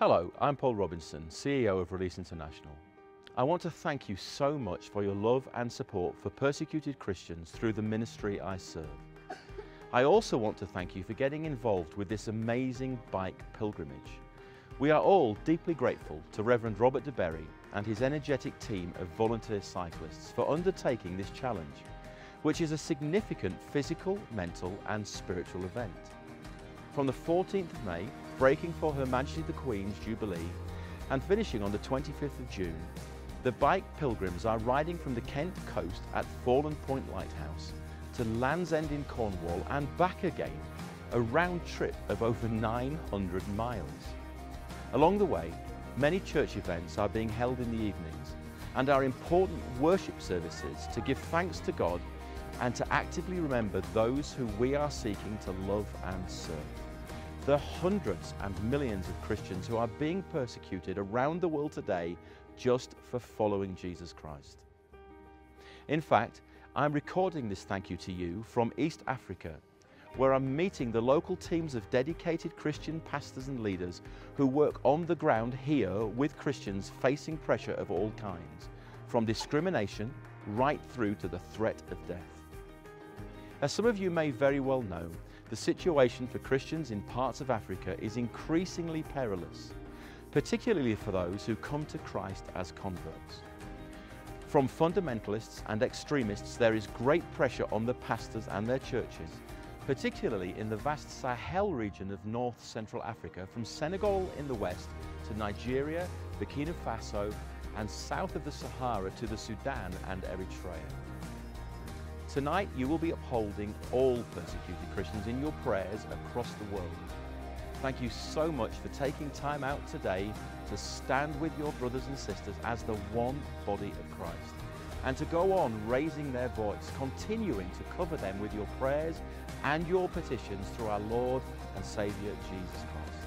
Hello, I'm Paul Robinson, CEO of Release International. I want to thank you so much for your love and support for persecuted Christians through the ministry I serve. I also want to thank you for getting involved with this amazing bike pilgrimage. We are all deeply grateful to Reverend Robert DeBerry and his energetic team of volunteer cyclists for undertaking this challenge, which is a significant physical, mental and spiritual event. From the 14th of May, breaking for Her Majesty the Queen's Jubilee and finishing on the 25th of June, the bike pilgrims are riding from the Kent coast at Foreland Point Lighthouse to Land's End in Cornwall and back again, a round trip of over 900 miles. Along the way, many church events are being held in the evenings and are important worship services to give thanks to God and to actively remember those who we are seeking to love and serve. There are hundreds and millions of Christians who are being persecuted around the world today just for following Jesus Christ. In fact, I'm recording this thank you to you from East Africa, where I'm meeting the local teams of dedicated Christian pastors and leaders who work on the ground here with Christians facing pressure of all kinds, from discrimination right through to the threat of death. As some of you may very well know, the situation for Christians in parts of Africa is increasingly perilous, particularly for those who come to Christ as converts. From fundamentalists and extremists, there is great pressure on the pastors and their churches, particularly in the vast Sahel region of North Central Africa, from Senegal in the west to Nigeria, Burkina Faso, and south of the Sahara to the Sudan and Eritrea. Tonight you will be upholding all persecuted Christians in your prayers across the world. Thank you so much for taking time out today to stand with your brothers and sisters as the one body of Christ and to go on raising their voice, continuing to cover them with your prayers and your petitions through our Lord and Saviour Jesus Christ.